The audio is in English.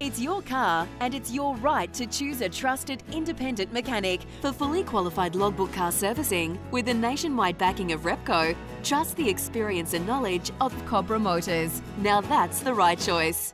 It's your car and it's your right to choose a trusted independent mechanic for fully qualified logbook car servicing with the nationwide backing of Repco. Trust the experience and knowledge of Cobra Motors. Now that's the right choice.